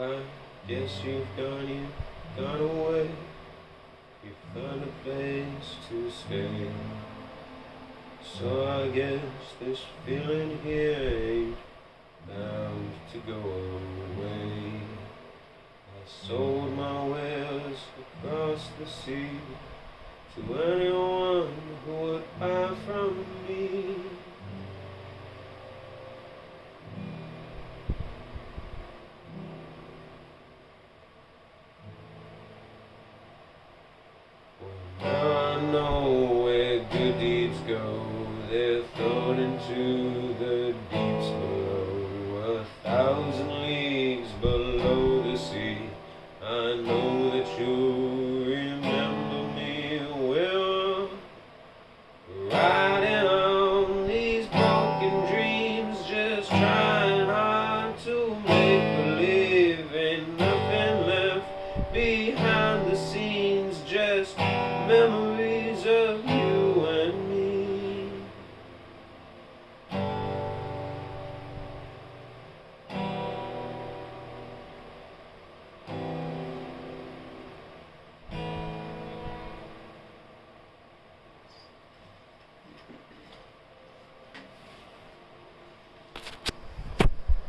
I guess you've gone, you've gone away. You found a place to stay. So I guess this feeling here ain't bound to go away. I sold my wares across the sea to anyone who would buy from me. Into the deeps below, a thousand leagues below the sea. I know that you remember me well. Riding on these broken dreams, just trying hard to make believe. Ain't nothing left behind the scenes.